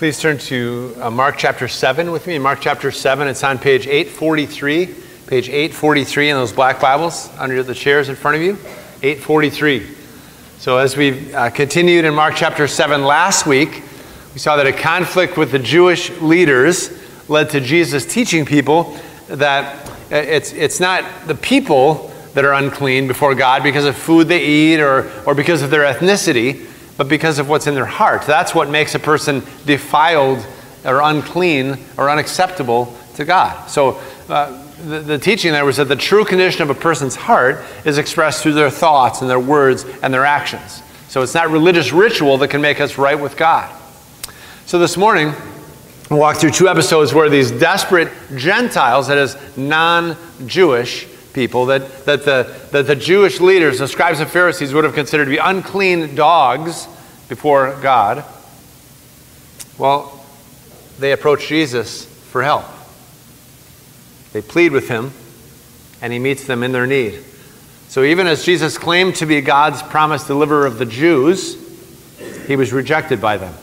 Please turn to uh, Mark chapter 7 with me. Mark chapter 7, it's on page 843. Page 843 in those black Bibles under the chairs in front of you. 843. So, as we uh, continued in Mark chapter 7 last week, we saw that a conflict with the Jewish leaders led to Jesus teaching people that uh, it's, it's not the people that are unclean before God because of food they eat or, or because of their ethnicity, but because of what's in their heart. That's what makes a person defiled or unclean or unacceptable to God. So, uh, the, the, teaching there was that the true condition of a person's heart is expressed through their thoughts and their words and their actions. So, it's not religious ritual that can make us right with God. So, this morning, we'll walk through two episodes where these desperate Gentiles, that is, non Jewish, people that, that, the, that the Jewish leaders, the scribes and Pharisees, would have considered to be unclean dogs before God. Well, they approach Jesus for help. They plead with him, and he meets them in their need. So, even as Jesus claimed to be God's promised deliverer of the Jews, he was rejected by them.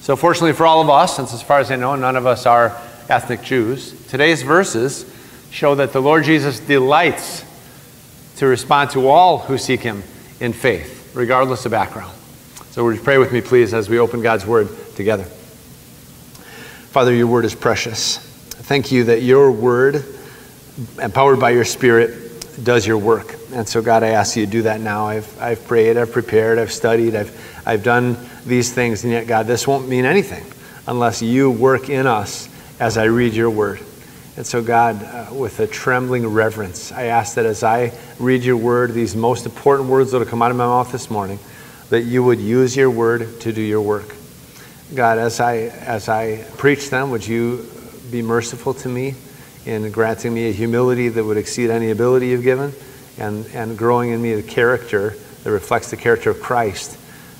So, fortunately for all of us, since as far as I know, none of us are ethnic Jews, today's verses show that the Lord Jesus delights to respond to all who seek him in faith, regardless of background. So, would you pray with me, please, as we open God's word together? Father, your word is precious. Thank you that your word, empowered by your spirit, does your work. And so, God, I ask you to do that now. I've, I've prayed, I've prepared, I've studied, I've, I've done these things, and yet, God, this won't mean anything unless you work in us as I read your word. And so, God, uh, with a trembling reverence, I ask that as I read your word, these most important words that will come out of my mouth this morning, that you would use your word to do your work. God, as I, as I preach them, would you be merciful to me in granting me a humility that would exceed any ability you've given and, and growing in me a character that reflects the character of Christ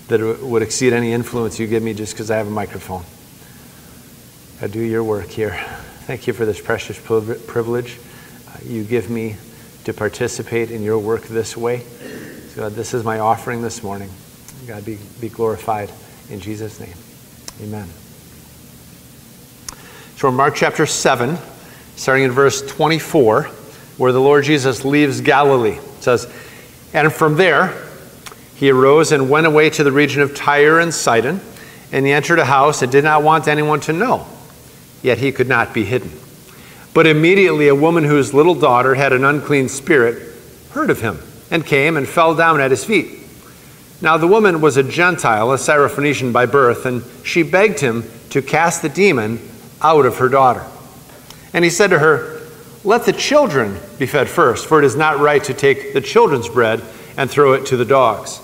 that would exceed any influence you give me just because I have a microphone. I do your work here. Thank you for this precious privilege uh, you give me to participate in your work this way. So God, this is my offering this morning. God, be, be glorified in Jesus' name. Amen. So, we're in Mark chapter 7, starting in verse 24, where the Lord Jesus leaves Galilee, it says, And from there he arose and went away to the region of Tyre and Sidon, and he entered a house and did not want anyone to know yet he could not be hidden. But immediately a woman whose little daughter had an unclean spirit heard of him and came and fell down at his feet. Now the woman was a Gentile, a Syrophoenician by birth, and she begged him to cast the demon out of her daughter. And he said to her, Let the children be fed first, for it is not right to take the children's bread and throw it to the dogs.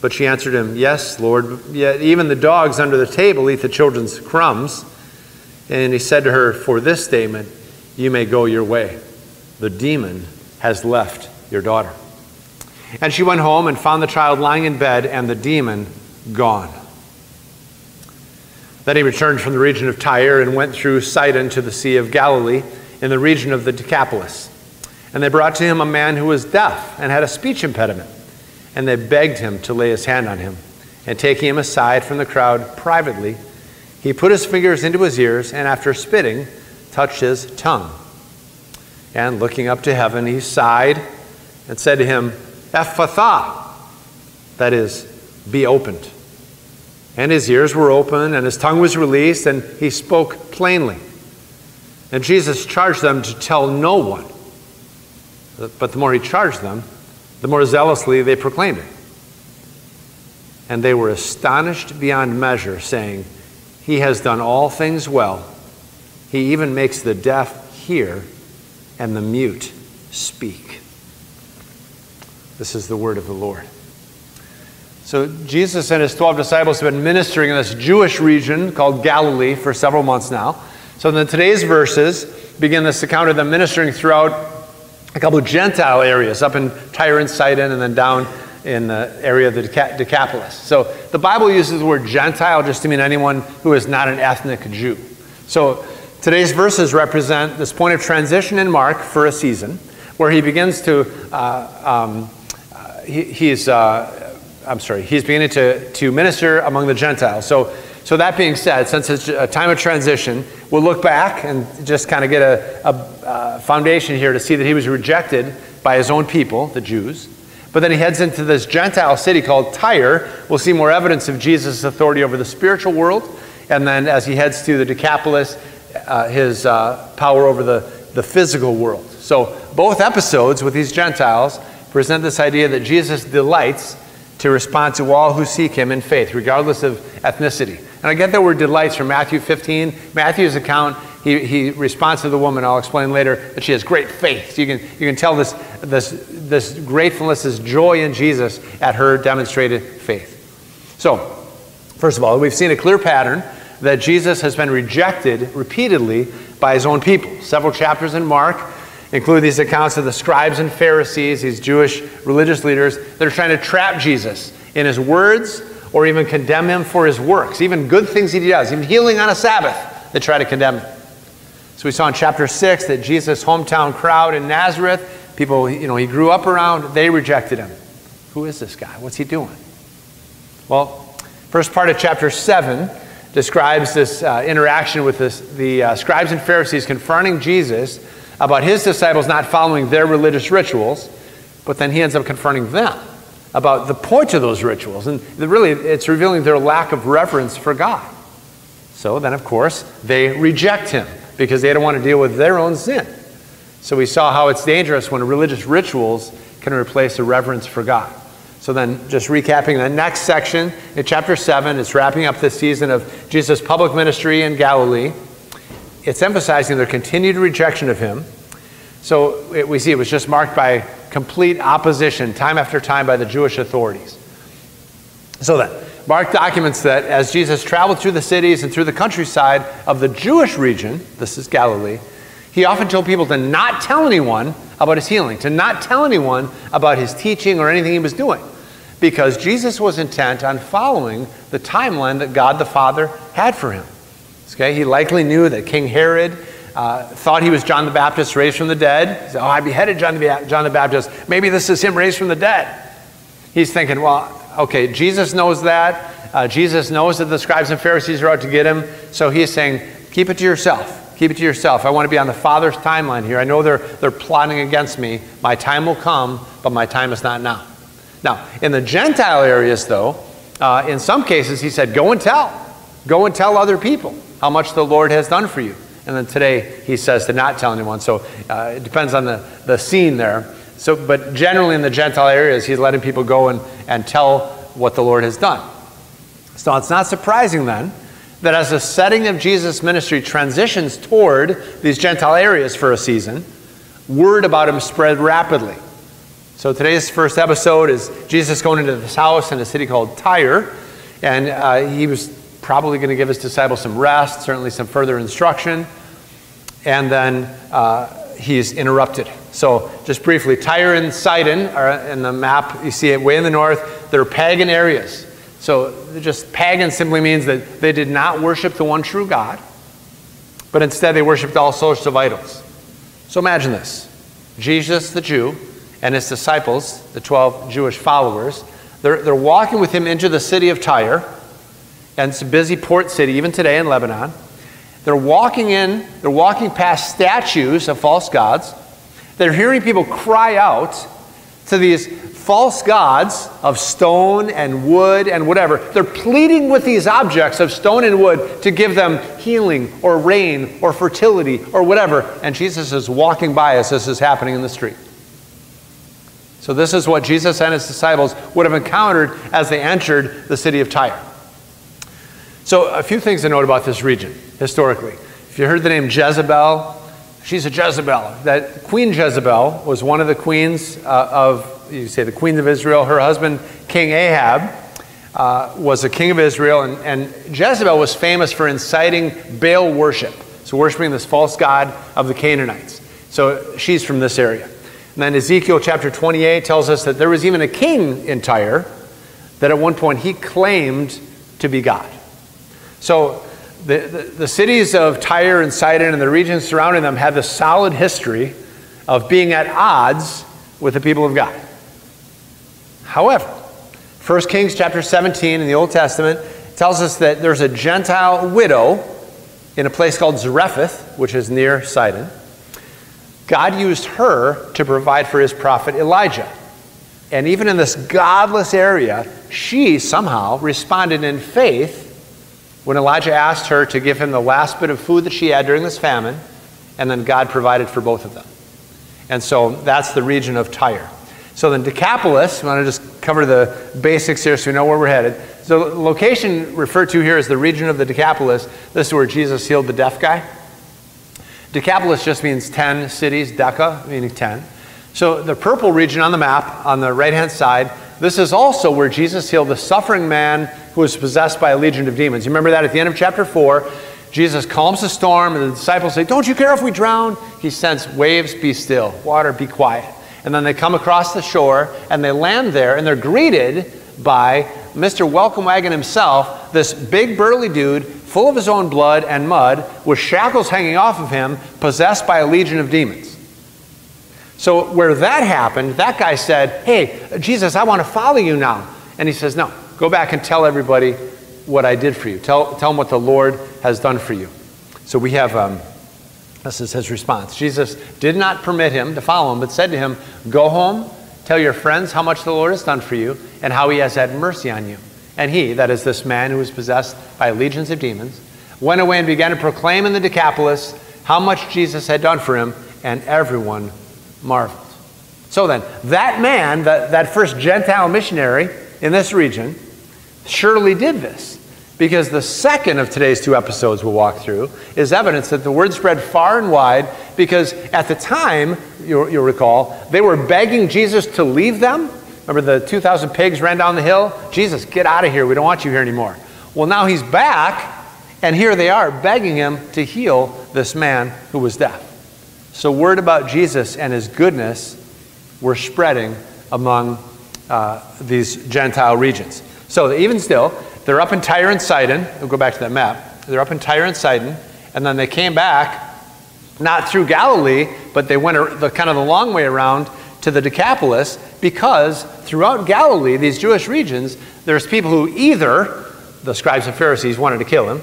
But she answered him, Yes, Lord, yet even the dogs under the table eat the children's crumbs. And he said to her, For this statement, you may go your way. The demon has left your daughter. And she went home and found the child lying in bed and the demon gone. Then he returned from the region of Tyre and went through Sidon to the Sea of Galilee in the region of the Decapolis. And they brought to him a man who was deaf and had a speech impediment. And they begged him to lay his hand on him. And taking him aside from the crowd privately, he put his fingers into his ears and, after spitting, touched his tongue. And looking up to heaven, he sighed and said to him, Ephphatha, that is, be opened. And his ears were opened, and his tongue was released, and he spoke plainly. And Jesus charged them to tell no one. But the more he charged them, the more zealously they proclaimed it. And they were astonished beyond measure, saying, he has done all things well. He even makes the deaf hear and the mute speak. This is the word of the Lord. So, Jesus and his 12 disciples have been ministering in this Jewish region called Galilee for several months now. So, in today's verses, begin this account of them ministering throughout a couple of Gentile areas, up in Tyre and Sidon, and then down in the area of the Decapolis. So the Bible uses the word Gentile just to mean anyone who is not an ethnic Jew. So today's verses represent this point of transition in Mark for a season where he begins to, uh, um, uh, he, he's, uh, I'm sorry, he's beginning to, to minister among the Gentiles. So So, that being said, since it's a time of transition, we'll look back and just kind of get a, a, a foundation here to see that he was rejected by his own people, the Jews. But then he heads into this Gentile city called Tyre. We'll see more evidence of Jesus' authority over the spiritual world. And then as he heads to the Decapolis, uh, his uh, power over the, the physical world. So both episodes with these Gentiles present this idea that Jesus delights to respond to all who seek him in faith, regardless of ethnicity. And I get that word delights from Matthew 15. Matthew's account, he, he responds to the woman, I'll explain later, that she has great faith. So you can, you can tell this, this, this gratefulness, this joy in Jesus at her demonstrated faith. So, first of all, we've seen a clear pattern that Jesus has been rejected repeatedly by his own people. Several chapters in Mark include these accounts of the scribes and Pharisees, these Jewish religious leaders, that are trying to trap Jesus in his words or even condemn him for his works, even good things he does, even healing on a Sabbath, they try to condemn him. So we saw in chapter 6 that Jesus' hometown crowd in Nazareth, people you know, he grew up around, they rejected him. Who is this guy? What's he doing? Well, first part of chapter 7 describes this uh, interaction with this, the uh, scribes and Pharisees confronting Jesus about his disciples not following their religious rituals, but then he ends up confronting them about the point of those rituals. And really, it's revealing their lack of reverence for God. So then, of course, they reject him because they don't want to deal with their own sin. So we saw how it's dangerous when religious rituals can replace a reverence for God. So then, just recapping the next section in chapter 7, it's wrapping up this season of Jesus' public ministry in Galilee. It's emphasizing their continued rejection of him. So it, we see it was just marked by complete opposition, time after time, by the Jewish authorities. So then, Mark documents that as Jesus traveled through the cities and through the countryside of the Jewish region, this is Galilee, he often told people to not tell anyone about his healing, to not tell anyone about his teaching or anything he was doing, because Jesus was intent on following the timeline that God the Father had for him. Okay, he likely knew that King Herod uh, thought he was John the Baptist raised from the dead. He said, Oh, I beheaded John the, John the Baptist. Maybe this is him raised from the dead. He's thinking, Well, okay, Jesus knows that. Uh, Jesus knows that the scribes and Pharisees are out to get him. So he's saying, Keep it to yourself. Keep it to yourself. I want to be on the Father's timeline here. I know they're, they're plotting against me. My time will come, but my time is not now. Now, in the Gentile areas, though, uh, in some cases, he said, Go and tell. Go and tell other people how much the Lord has done for you. And then today, he says to not tell anyone. So uh, it depends on the, the scene there. So, but generally in the Gentile areas, he's letting people go and, and tell what the Lord has done. So it's not surprising then that as the setting of Jesus' ministry transitions toward these Gentile areas for a season, word about him spread rapidly. So today's first episode is Jesus going into this house in a city called Tyre, and uh, he was probably going to give his disciples some rest, certainly some further instruction, and then uh, he's interrupted. So just briefly, Tyre and Sidon are in the map. You see it way in the north. They're pagan areas. So just pagan simply means that they did not worship the one true God, but instead they worshiped all sorts of idols. So imagine this Jesus, the Jew, and his disciples, the 12 Jewish followers, they're, they're walking with him into the city of Tyre, and it's a busy port city, even today in Lebanon. They're walking in, they're walking past statues of false gods. They're hearing people cry out to these false gods of stone and wood and whatever. They're pleading with these objects of stone and wood to give them healing or rain or fertility or whatever. And Jesus is walking by as this is happening in the street. So, this is what Jesus and his disciples would have encountered as they entered the city of Tyre. So, a few things to note about this region historically. If you heard the name Jezebel, she's a Jezebel. That Queen Jezebel was one of the queens uh, of you say the queen of Israel. Her husband, King Ahab, uh, was a king of Israel, and, and Jezebel was famous for inciting Baal worship, so worshiping this false god of the Canaanites. So she's from this area. And then Ezekiel chapter 28 tells us that there was even a king in Tyre that at one point he claimed to be God. So the, the, the, cities of Tyre and Sidon and the regions surrounding them have a solid history of being at odds with the people of God. However, 1 Kings chapter 17 in the Old Testament tells us that there's a Gentile widow in a place called Zarephath, which is near Sidon. God used her to provide for his prophet Elijah. And even in this godless area, she somehow responded in faith when Elijah asked her to give him the last bit of food that she had during this famine, and then God provided for both of them. And so that's the region of Tyre. So then Decapolis, I want to just cover the basics here so we know where we're headed. So the location referred to here is the region of the Decapolis. This is where Jesus healed the deaf guy. Decapolis just means 10 cities, deca meaning 10. So the purple region on the map on the right hand side, this is also where Jesus healed the suffering man who was possessed by a legion of demons. You remember that at the end of chapter 4, Jesus calms the storm, and the disciples say, Don't you care if we drown? He sends waves, be still, water, be quiet. And then they come across the shore and they land there and they're greeted by Mr. Welcome Wagon himself, this big burly dude, full of his own blood and mud, with shackles hanging off of him, possessed by a legion of demons. So, where that happened, that guy said, Hey, Jesus, I want to follow you now. And he says, No, go back and tell everybody what I did for you. Tell, tell them what the Lord has done for you. So, we have. Um, this is his response. Jesus did not permit him to follow him, but said to him, Go home, tell your friends how much the Lord has done for you, and how he has had mercy on you. And he, that is this man who was possessed by legions of demons, went away and began to proclaim in the Decapolis how much Jesus had done for him, and everyone marveled. So then, that man, that, that first Gentile missionary in this region, surely did this. Because the second of today's two episodes we'll walk through is evidence that the word spread far and wide because at the time, you'll, you'll recall, they were begging Jesus to leave them. Remember the 2,000 pigs ran down the hill? Jesus, get out of here. We don't want you here anymore. Well, now he's back, and here they are begging him to heal this man who was deaf. So, word about Jesus and his goodness were spreading among uh, these Gentile regions. So, even still, they're up in Tyre and Sidon. We'll go back to that map. They're up in Tyre and Sidon, and then they came back, not through Galilee, but they went the kind of the long way around to the Decapolis because throughout Galilee, these Jewish regions, there's people who either the scribes and Pharisees wanted to kill him,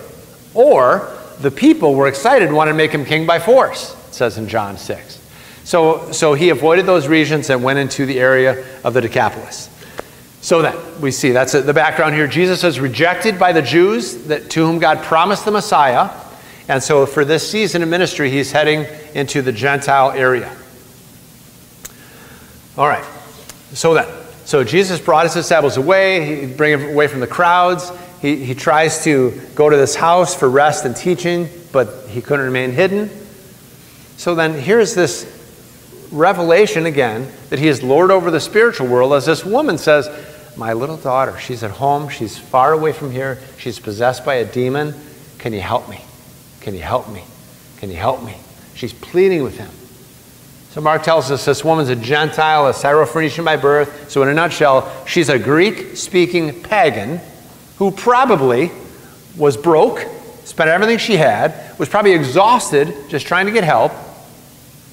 or the people were excited wanted to make him king by force, says in John 6. So, so he avoided those regions and went into the area of the Decapolis. So then, we see that's the background here. Jesus is rejected by the Jews that, to whom God promised the Messiah. And so for this season of ministry, he's heading into the Gentile area. All right. So then, so Jesus brought his disciples away. He bring them away from the crowds. He, he tries to go to this house for rest and teaching, but he couldn't remain hidden. So then here's this revelation again that he is Lord over the spiritual world as this woman says, my little daughter, she's at home, she's far away from here, she's possessed by a demon. Can you help me? Can you help me? Can you help me? She's pleading with him. So Mark tells us this woman's a Gentile, a Syrophoenician by birth. So, in a nutshell, she's a Greek speaking pagan who probably was broke, spent everything she had, was probably exhausted just trying to get help,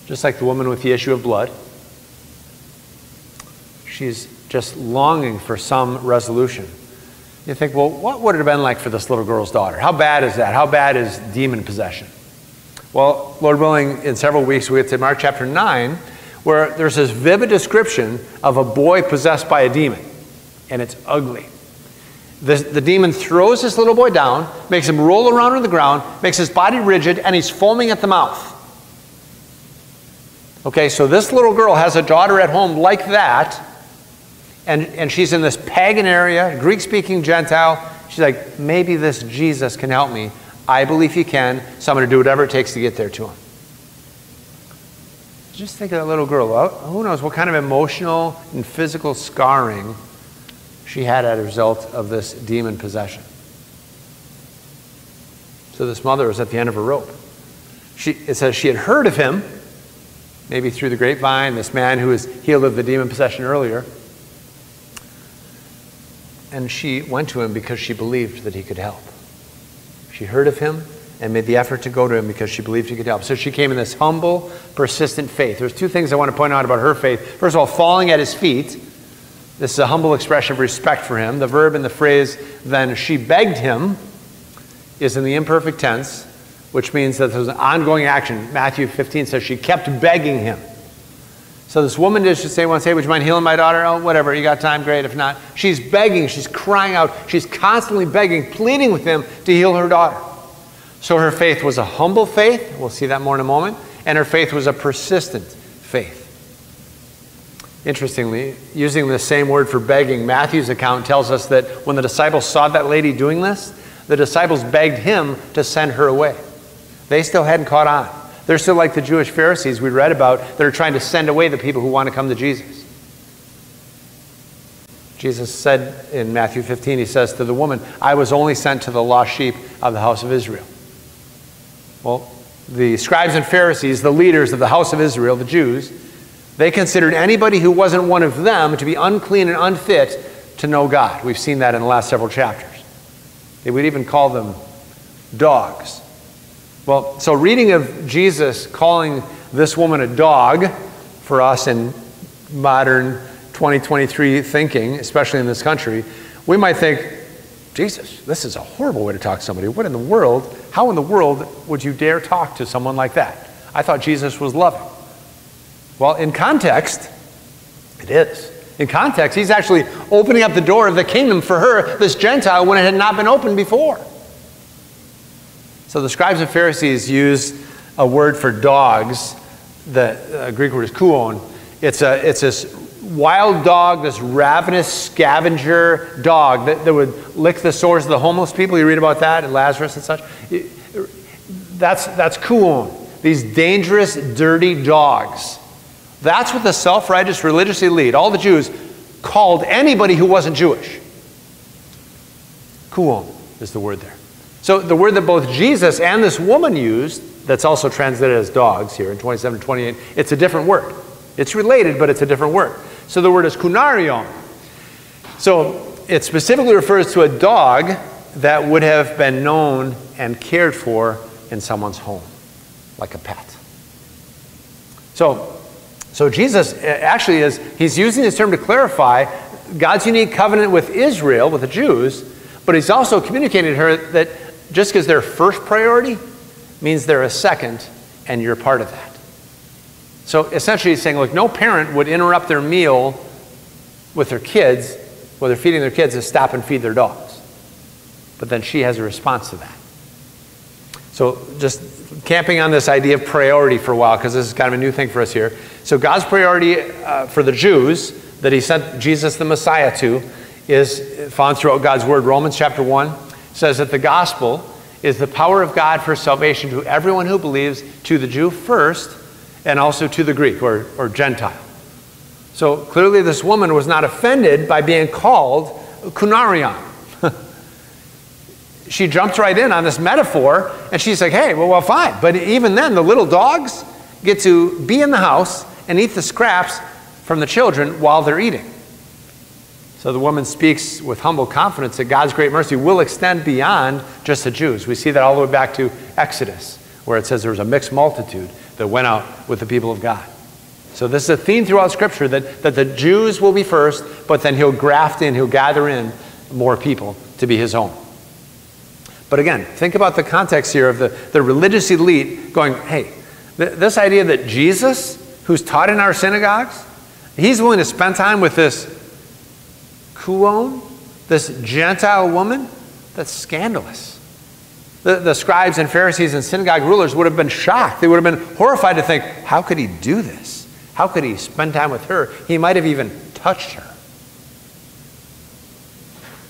just like the woman with the issue of blood. She's just longing for some resolution. You think, well, what would it have been like for this little girl's daughter? How bad is that? How bad is demon possession? Well, Lord willing, in several weeks we get to Mark chapter 9, where there's this vivid description of a boy possessed by a demon, and it's ugly. The, the demon throws this little boy down, makes him roll around on the ground, makes his body rigid, and he's foaming at the mouth. Okay, so this little girl has a daughter at home like that, and, and she's in this pagan area, Greek speaking Gentile. She's like, maybe this Jesus can help me. I believe he can, so I'm going to do whatever it takes to get there to him. Just think of that little girl. Who knows what kind of emotional and physical scarring she had as a result of this demon possession. So this mother was at the end of her rope. She, it says she had heard of him, maybe through the grapevine, this man who was healed of the demon possession earlier and she went to him because she believed that he could help. She heard of him and made the effort to go to him because she believed he could help. So she came in this humble, persistent faith. There's two things I want to point out about her faith. First of all, falling at his feet, This is a humble expression of respect for him. The verb in the phrase, then she begged him, is in the imperfect tense, which means that there's an ongoing action. Matthew 15 says she kept begging him. So this woman did just say once, hey, would you mind healing my daughter? Oh, whatever, you got time, great. If not, she's begging, she's crying out, she's constantly begging, pleading with him to heal her daughter. So her faith was a humble faith, we'll see that more in a moment, and her faith was a persistent faith. Interestingly, using the same word for begging, Matthew's account tells us that when the disciples saw that lady doing this, the disciples begged him to send her away. They still hadn't caught on. They're still like the Jewish Pharisees we read about that are trying to send away the people who want to come to Jesus. Jesus said in Matthew 15, he says to the woman, I was only sent to the lost sheep of the house of Israel. Well, the scribes and Pharisees, the leaders of the house of Israel, the Jews, they considered anybody who wasn't one of them to be unclean and unfit to know God. We've seen that in the last several chapters. They would even call them dogs. Well, so reading of Jesus calling this woman a dog for us in modern 2023 thinking, especially in this country, we might think, Jesus, this is a horrible way to talk to somebody. What in the world? How in the world would you dare talk to someone like that? I thought Jesus was loving. Well, in context, it is. In context, he's actually opening up the door of the kingdom for her, this Gentile, when it had not been opened before. So the scribes and Pharisees used a word for dogs. The uh, Greek word is kuon. It's, a, it's this wild dog, this ravenous scavenger dog that, that would lick the sores of the homeless people. You read about that in Lazarus and such. That's, that's kuon. These dangerous, dirty dogs. That's what the self righteous religious elite, all the Jews, called anybody who wasn't Jewish. Kuon is the word there. So the word that both Jesus and this woman used, that's also translated as dogs here in 27 28, it's a different word. It's related, but it's a different word. So the word is kunarion. So it specifically refers to a dog that would have been known and cared for in someone's home, like a pet. So, so Jesus uh, actually is, he's using this term to clarify God's unique covenant with Israel, with the Jews, but he's also communicating to her that just because they're first priority means they're a second, and you're part of that. So essentially, he's saying, look, no parent would interrupt their meal with their kids, while they're feeding their kids, to stop and feed their dogs. But then she has a response to that. So just camping on this idea of priority for a while, because this is kind of a new thing for us here. So God's priority uh, for the Jews that he sent Jesus the Messiah to is found throughout God's word. Romans chapter 1 says that the gospel is the power of God for salvation to everyone who believes, to the Jew first, and also to the Greek or, or Gentile. So clearly, this woman was not offended by being called kunarion. she jumped right in on this metaphor, and she's like, hey, well, well, fine. But even then, the little dogs get to be in the house and eat the scraps from the children while they're eating. So the woman speaks with humble confidence that God's great mercy will extend beyond just the Jews. We see that all the way back to Exodus, where it says there was a mixed multitude that went out with the people of God. So this is a theme throughout Scripture that, that the Jews will be first, but then he'll graft in, he'll gather in more people to be his own. But again, think about the context here of the, the religious elite going, hey, th- this idea that Jesus, who's taught in our synagogues, he's willing to spend time with this Kuon, this Gentile woman, that's scandalous. The, the scribes and Pharisees and synagogue rulers would have been shocked. They would have been horrified to think, how could he do this? How could he spend time with her? He might have even touched her.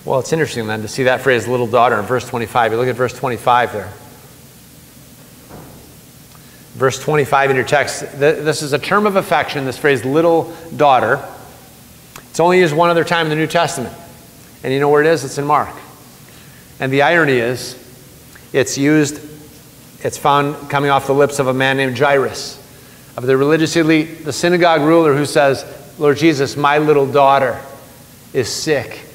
Well, it's interesting then to see that phrase, little daughter, in verse 25. You look at verse 25 there. Verse 25 in your text, this is a term of affection, this phrase, little daughter. It's only used one other time in the New Testament. And you know where it is? It's in Mark. And the irony is, it's used, it's found coming off the lips of a man named Jairus, of the religious elite, the synagogue ruler who says, Lord Jesus, my little daughter is sick.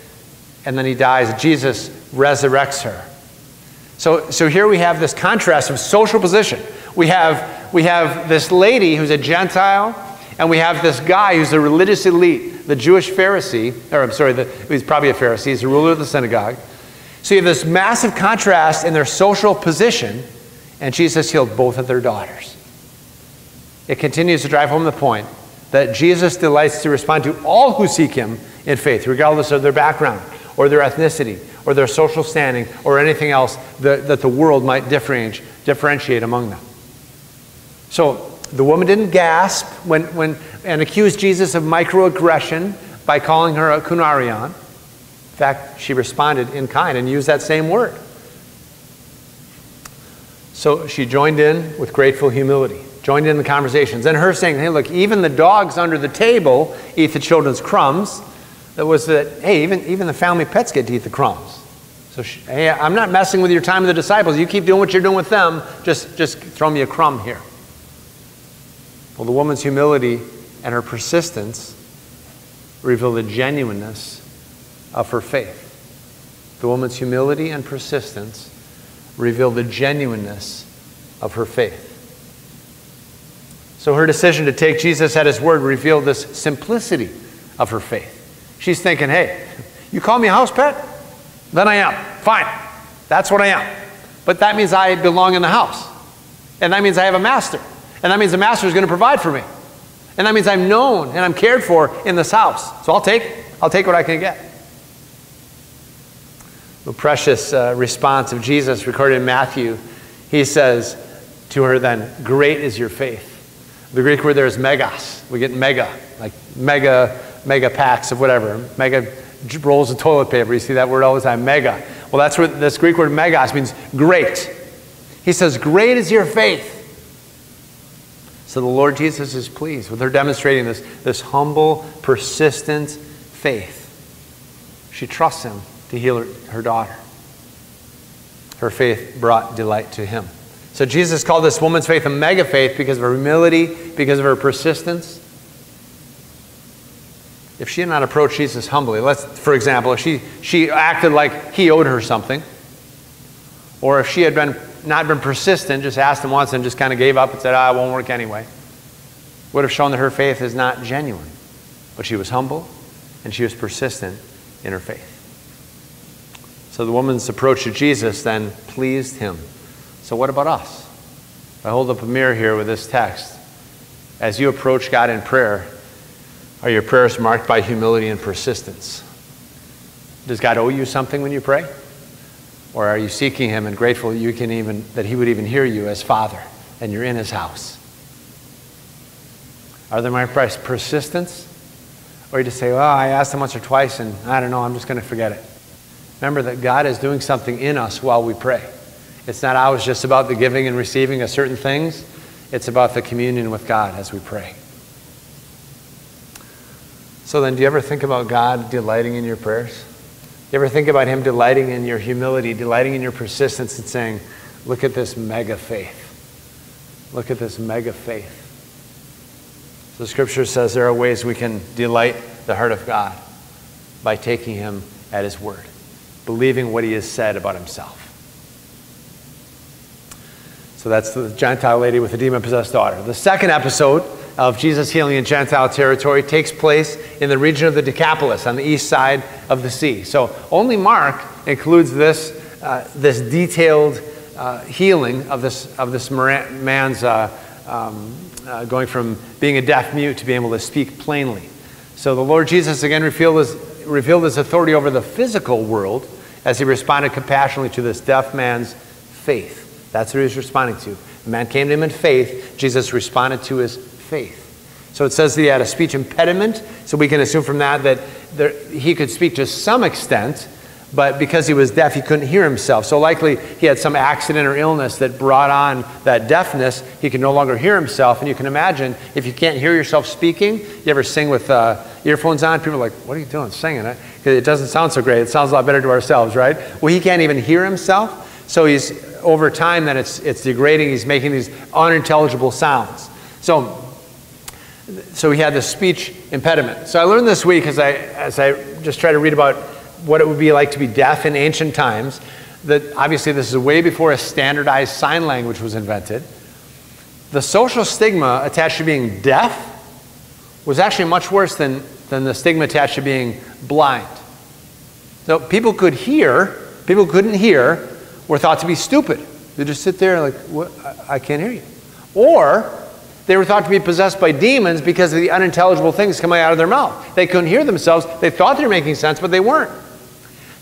And then he dies. Jesus resurrects her. So, so here we have this contrast of social position. We have, we have this lady who's a Gentile And we have this guy who's a religious elite, the Jewish Pharisee, or I'm sorry, the, he's probably a Pharisee, he's the ruler of the synagogue. So you have this massive contrast in their social position, and Jesus healed both of their daughters. It continues to drive home the point that Jesus delights to respond to all who seek him in faith, regardless of their background or their ethnicity or their social standing or anything else that, that the world might differentiate, differentiate among them. So the woman didn't gasp when, when, and accuse Jesus of microaggression by calling her a kunarion. In fact, she responded in kind and used that same word. So she joined in with grateful humility, joined in the conversations. And her saying, hey, look, even the dogs under the table eat the children's crumbs. That was that, hey, even, even the family pets get to eat the crumbs. So, she, hey, I'm not messing with your time with the disciples. You keep doing what you're doing with them. Just, just throw me a crumb here. Well, the woman's humility and her persistence reveal the genuineness of her faith. The woman's humility and persistence reveal the genuineness of her faith. So her decision to take Jesus at his word revealed this simplicity of her faith. She's thinking, hey, you call me a house pet? Then I am. Fine. That's what I am. But that means I belong in the house. And that means I have a master. And that means the master is going to provide for me. And that means I'm known and I'm cared for in this house. So I'll take, I'll take what I can get. The precious uh, response of Jesus recorded in Matthew, he says to her then, Great is your faith. The Greek word there is megas. We get mega, like mega, mega packs of whatever, mega rolls of toilet paper. You see that word all the time, mega. Well, that's what this Greek word megas means great. He says, Great is your faith. So the Lord Jesus is pleased with her demonstrating this, this humble, persistent faith. She trusts him to heal her, her daughter. Her faith brought delight to him. So Jesus called this woman's faith a mega faith because of her humility, because of her persistence. If she had not approached Jesus humbly, let's, for example, if she, she acted like he owed her something, or if she had been not been persistent, just asked him once and just kind of gave up and said, ah, it won't work anyway, would have shown that her faith is not genuine. But she was humble and she was persistent in her faith. So the woman's approach to Jesus then pleased him. So, what about us? I hold up a mirror here with this text. As you approach God in prayer, are your prayers marked by humility and persistence? Does God owe you something when you pray? Or are you seeking him and grateful you can even that he would even hear you as father and you're in his house? Are there my persistence? Or you just say, well, I asked him once or twice and I don't know, I'm just going to forget it. Remember that God is doing something in us while we pray. It's not always just about the giving and receiving of certain things. It's about the communion with God as we pray. So then, do you ever think about God delighting in your prayers? You ever think about Him delighting in your humility, delighting in your persistence, and saying, Look at this mega faith. Look at this mega faith. So, Scripture says there are ways we can delight the heart of God by taking Him at His word, believing what He has said about Himself. So, that's the Gentile lady with the demon possessed daughter. The second episode of Jesus healing in Gentile territory takes place in the region of the Decapolis on the east side of the sea. So only Mark includes this, uh, this detailed uh, healing of this, of this man's uh, um, uh, going from being a deaf mute to being able to speak plainly. So the Lord Jesus again revealed his, revealed his authority over the physical world as he responded compassionately to this deaf man's faith. That's what he was responding to. The man came to him in faith. Jesus responded to his faith. So it says that he had a speech impediment, so we can assume from that that there, he could speak to some extent, but because he was deaf, he couldn't hear himself. So likely he had some accident or illness that brought on that deafness. He could no longer hear himself. And you can imagine if you can't hear yourself speaking, you ever sing with uh, earphones on, people are like, What are you doing singing? Because it doesn't sound so great. It sounds a lot better to ourselves, right? Well, he can't even hear himself. So he's, over time, then it's, it's degrading. He's making these unintelligible sounds. So so he had this speech impediment. So I learned this week as I, as I just try to read about what it would be like to be deaf in ancient times, that obviously this is way before a standardized sign language was invented. The social stigma attached to being deaf was actually much worse than, than the stigma attached to being blind. So people could hear, people who couldn't hear were thought to be stupid. They just sit there like, what? I can't hear you. Or they were thought to be possessed by demons because of the unintelligible things coming out of their mouth. They couldn't hear themselves. They thought they were making sense, but they weren't.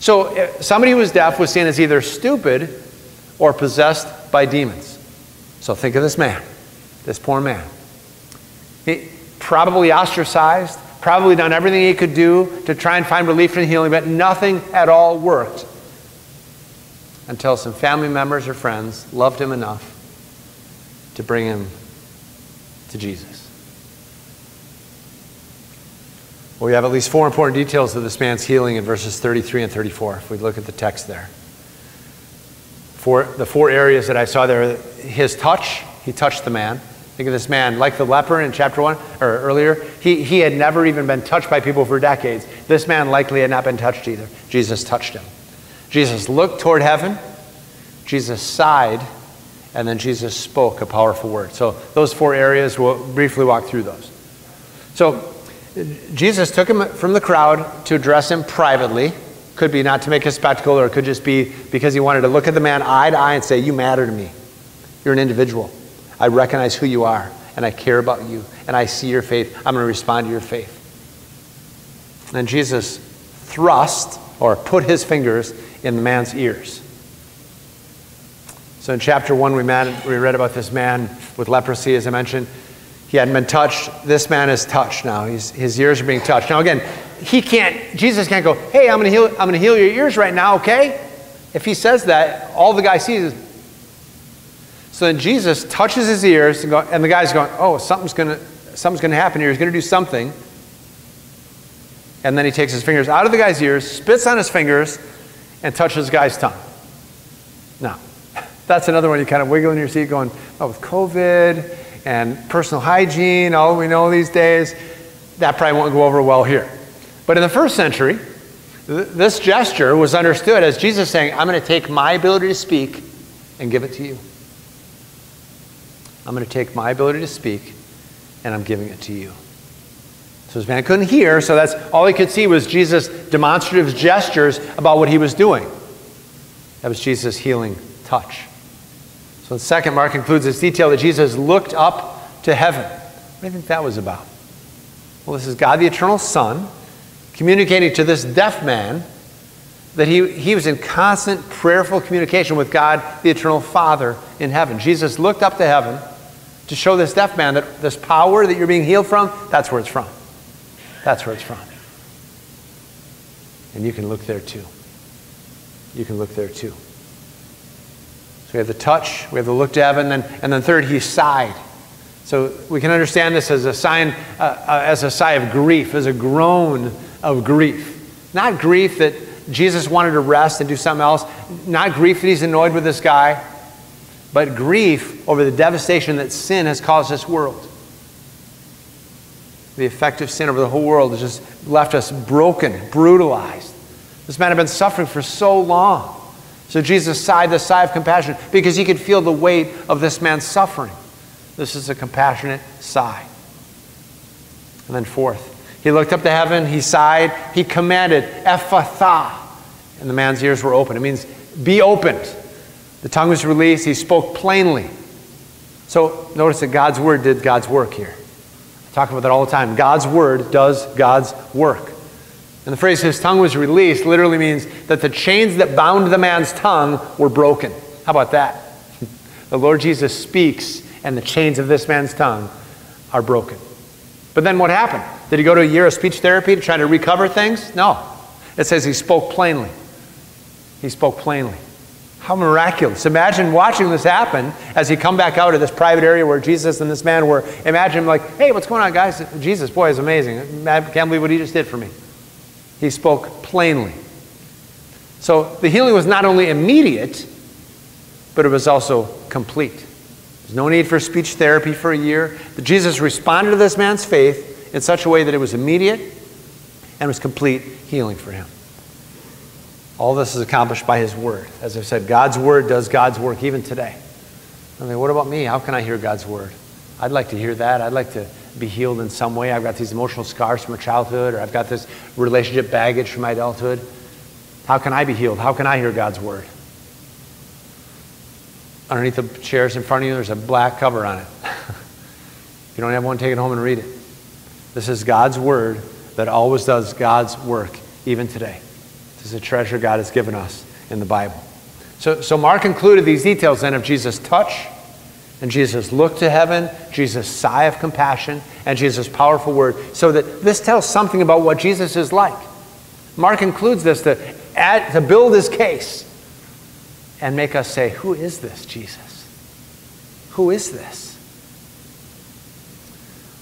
So uh, somebody who was deaf was seen as either stupid or possessed by demons. So think of this man, this poor man. He probably ostracized, probably done everything he could do to try and find relief and healing, but nothing at all worked until some family members or friends loved him enough to bring him to Jesus. Well, we have at least four important details of this man's healing in verses 33 and 34, if we look at the text there. For the four areas that I saw there his touch, he touched the man. Think of this man, like the leper in chapter 1 or earlier, he, he had never even been touched by people for decades. This man likely had not been touched either. Jesus touched him. Jesus looked toward heaven, Jesus sighed, and then Jesus spoke a powerful word. So, those four areas, we'll briefly walk through those. So, Jesus took him from the crowd to address him privately. Could be not to make a spectacle, or it could just be because he wanted to look at the man eye to eye and say, You matter to me. You're an individual. I recognize who you are, and I care about you, and I see your faith. I'm going to respond to your faith. And Jesus thrust or put his fingers in the man's ears. So in chapter 1, we, man, we read about this man with leprosy, as I mentioned. He hadn't been touched. This man is touched now. He's, his ears are being touched. Now, again, he can't, Jesus can't go, hey, I'm going to heal, your ears right now, okay? If he says that, all the guy sees is. So then Jesus touches his ears, and, go, and the guy's going, oh, something's going to something's going to happen here. He's going to do something. And then he takes his fingers out of the guy's ears, spits on his fingers, and touches the guy's tongue. That's another one you kind of wiggle in your seat going, oh, with COVID and personal hygiene, all we know these days, that probably won't go over well here. But in the first century, th- this gesture was understood as Jesus saying, I'm going to take my ability to speak and give it to you. I'm going to take my ability to speak and I'm giving it to you. So this man couldn't hear, so that's all he could see was Jesus' demonstrative gestures about what he was doing. That was Jesus' healing touch. So the second, Mark includes this detail that Jesus looked up to heaven. What do you think that was about? Well, this is God the eternal Son communicating to this deaf man that he, he was in constant prayerful communication with God the eternal Father in heaven. Jesus looked up to heaven to show this deaf man that this power that you're being healed from, that's where it's from. That's where it's from. And you can look there too. You can look there too. So we have the touch, we have the look to heaven, and then, and then third, he sighed. So we can understand this as a sign, uh, uh, as a sigh of grief, as a groan of grief. Not grief that Jesus wanted to rest and do something else, not grief that he's annoyed with this guy, but grief over the devastation that sin has caused this world. The effect of sin over the whole world has just left us broken, brutalized. This man had been suffering for so long. So Jesus sighed the sigh of compassion because he could feel the weight of this man's suffering. This is a compassionate sigh. And then, fourth, he looked up to heaven, he sighed, he commanded, Ephphatha, and the man's ears were open. It means be opened. The tongue was released, he spoke plainly. So notice that God's word did God's work here. I talk about that all the time. God's word does God's work. And the phrase, his tongue was released, literally means that the chains that bound the man's tongue were broken. How about that? The Lord Jesus speaks, and the chains of this man's tongue are broken. But then what happened? Did he go to a year of speech therapy to try to recover things? No. It says he spoke plainly. He spoke plainly. How miraculous. Imagine watching this happen as he come back out of this private area where Jesus and this man were. Imagine like, hey, what's going on, guys? Jesus, boy, is amazing. I can't believe what he just did for me. He spoke plainly. So the healing was not only immediate, but it was also complete. There's no need for speech therapy for a year. Jesus responded to this man's faith in such a way that it was immediate and was complete healing for him. All this is accomplished by his word. As I've said, God's word does God's work even today. I mean, what about me? How can I hear God's word? I'd like to hear that. I'd like to be healed in some way. I've got these emotional scars from my childhood, or I've got this relationship baggage from my adulthood. How can I be healed? How can I hear God's word? Underneath the chairs in front of you, there's a black cover on it. if you don't have one, take it home and read it. This is God's word that always does God's work, even today. This is a treasure God has given us in the Bible. So, so Mark included these details then of Jesus' touch, and Jesus' look to heaven, Jesus' sigh of compassion, and Jesus' powerful word, so that this tells something about what Jesus is like. Mark includes this to, add, to build his case and make us say, Who is this Jesus? Who is this?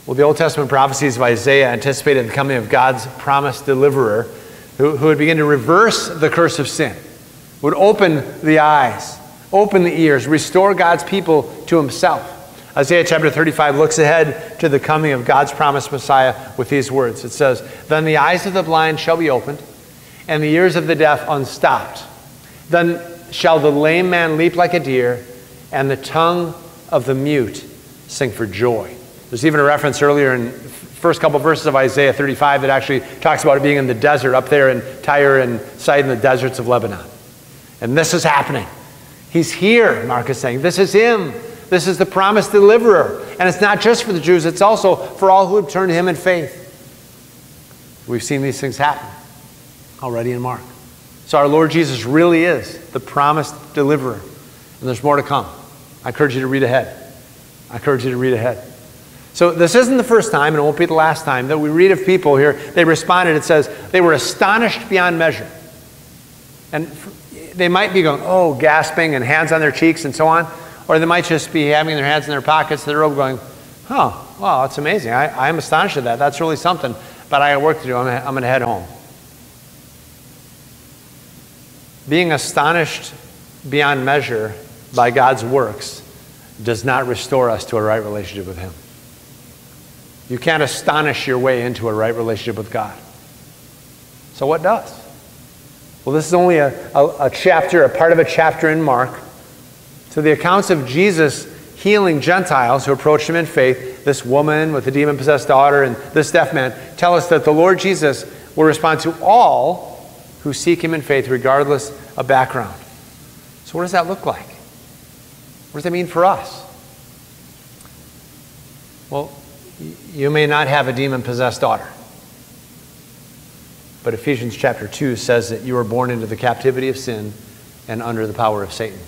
Well, the Old Testament prophecies of Isaiah anticipated the coming of God's promised deliverer who, who would begin to reverse the curse of sin, would open the eyes, open the ears, restore God's people to himself. Isaiah chapter 35 looks ahead to the coming of God's promised Messiah with these words. It says, Then the eyes of the blind shall be opened, and the ears of the deaf unstopped. Then shall the lame man leap like a deer, and the tongue of the mute sing for joy. There's even a reference earlier in first couple verses of Isaiah 35 that actually talks about it being in the desert up there in Tyre and Sidon, the deserts of Lebanon. And this is happening. He's here, Mark is saying. This is him. This is the promised deliverer. And it's not just for the Jews, it's also for all who have turned to him in faith. We've seen these things happen already in Mark. So our Lord Jesus really is the promised deliverer. And there's more to come. I encourage you to read ahead. I encourage you to read ahead. So this isn't the first time, and it won't be the last time, that we read of people here. They responded, it says, they were astonished beyond measure. And they might be going, oh, gasping and hands on their cheeks and so on. Or they might just be having their hands in their pockets their robe going, oh, wow, that's amazing. I, I'm astonished at that. That's really something. But I got work to do. I'm, I'm going to head home. Being astonished beyond measure by God's works does not restore us to a right relationship with Him. You can't astonish your way into a right relationship with God. So, what does? Well, this is only a, a, a, chapter, a part of a chapter in Mark. So, the accounts of Jesus healing Gentiles who approached him in faith, this woman with a demon possessed daughter and this deaf man, tell us that the Lord Jesus will respond to all who seek him in faith, regardless of background. So, what does that look like? What does that mean for us? Well, you may not have a demon possessed daughter. But Ephesians chapter 2 says that you were born into the captivity of sin and under the power of Satan.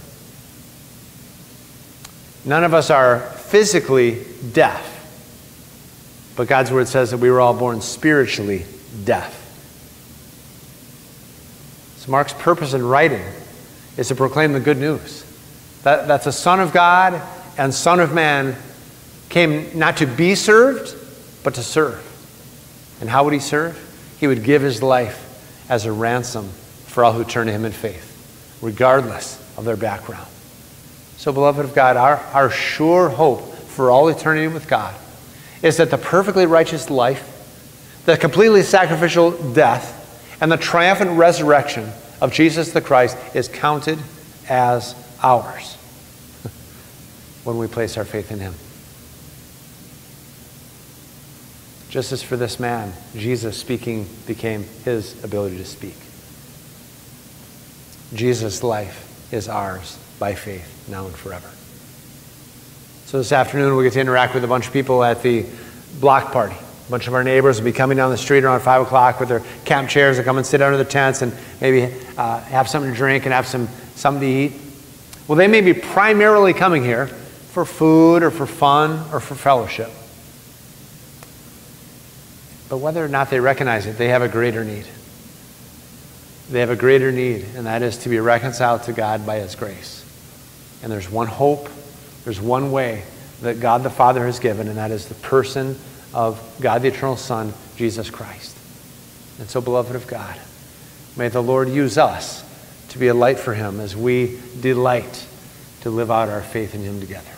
None of us are physically deaf, but God's word says that we were all born spiritually deaf. So, Mark's purpose in writing is to proclaim the good news that, that's a Son of God and Son of Man came not to be served, but to serve. And how would he serve? He would give his life as a ransom for all who turn to him in faith, regardless of their background. So, beloved of God, our, our sure hope for all eternity with God is that the perfectly righteous life, the completely sacrificial death, and the triumphant resurrection of Jesus the Christ is counted as ours when we place our faith in him. Just as for this man, Jesus speaking became his ability to speak. Jesus' life is ours by faith, now and forever. So this afternoon, we get to interact with a bunch of people at the block party. A bunch of our neighbors will be coming down the street around 5 o'clock with their camp chairs to come and sit under the tents and maybe uh, have something to drink and have some, something to eat. Well, they may be primarily coming here for food or for fun or for fellowship. But whether or not they recognize it, they have a greater need. They have a greater need, and that is to be reconciled to God by His grace. And there's one hope, there's one way that God the Father has given, and that is the person of God the eternal Son, Jesus Christ. And so, beloved of God, may the Lord use us to be a light for Him as we delight to live out our faith in Him together.